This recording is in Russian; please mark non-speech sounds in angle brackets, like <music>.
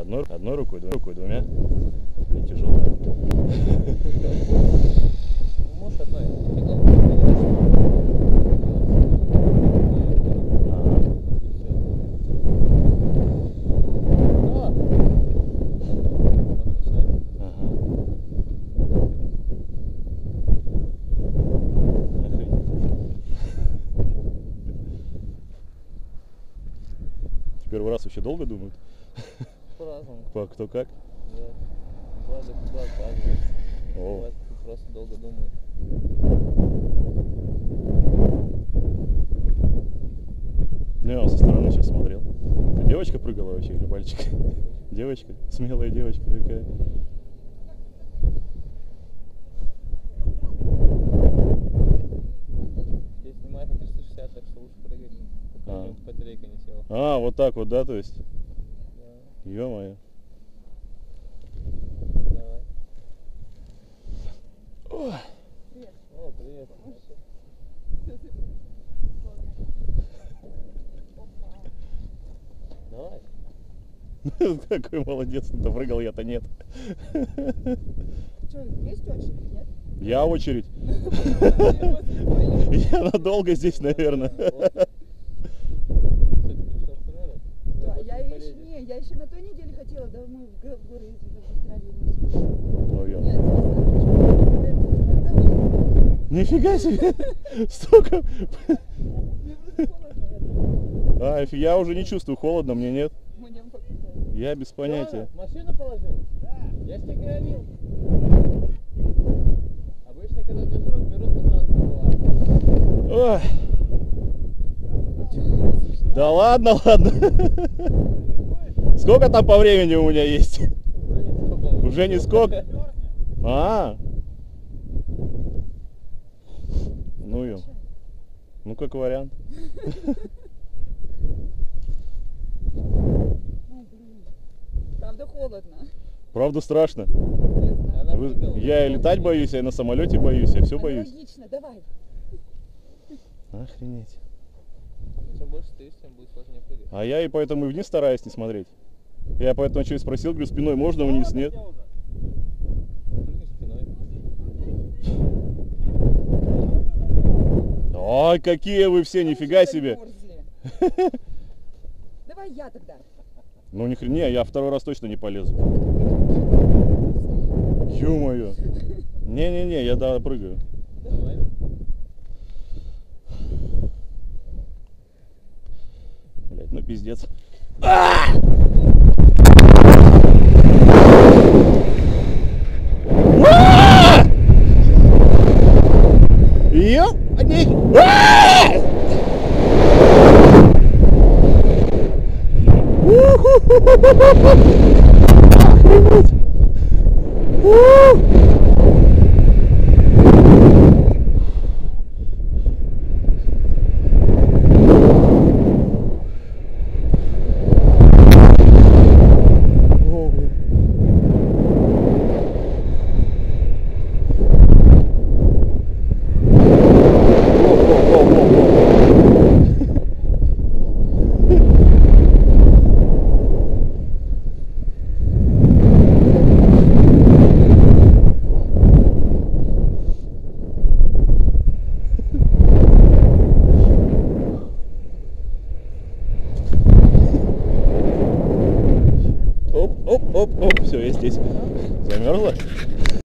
Одной, одной рукой, двумя, рукой, двумя. Блин, тяжело. Можешь одной. Первый раз вообще долго думают? По-разному. По- Кто как? Да. Бывает, куда отказывается. О. Бывает, кто просто долго думает. Ну, я со стороны сейчас смотрел. Это девочка прыгала вообще или мальчик? <laughs> Девочка, смелая девочка какая. Здесь снимает на 360, так что лучше прыгать, пока А. батарейка не села. А, вот так вот, да, то есть? Ё-моё. Давай. Ой. О, привет. Давай. Какой молодец, допрыгал я-то нет. Что, есть очередь, нет? Я очередь. <laughs> Я надолго здесь, наверное. Всё-таки всё второй раз? Да, больше я не еще, полезешь. не, я еще на той неделе хотела, да мы в, г- в горы ездили в Австралию. не успела. Ой, ё. Нет, я знаю, что Нифига себе! <laughs> Столько! <laughs> А, я уже не чувствую, холодно мне нет. я без понятия. Машину положил? Да. Я тебе говорил. Обычно, когда без рук берут, то сразу. Да ладно, ладно. <laughs> Сколько там по времени у меня есть? Уже не сколько. А. Ну ё. Ну как вариант. Ну. Правда холодно. Правда страшно. Вы-. Я и летать боюсь, я и на самолете боюсь, я все боюсь. Аналогично, давай. Охренеть. Чем больше стоишь, тем будет сложнее прыгать. А я и поэтому и вниз стараюсь не смотреть. Я поэтому и спросил, говорю, спиной можно вниз, нет? Прыгни спиной. Ой, какие вы все, нифига себе. <laughs> Давай я тогда. Ну ни хрена, не, я второй раз точно не полезу. Ё-моё. Не-не-не, я да, прыгаю. Давай. Блять, ну пиздец. Ё! они- А! Охренеть! У! О, блин. Оп, оп, все, я здесь. Замерзла?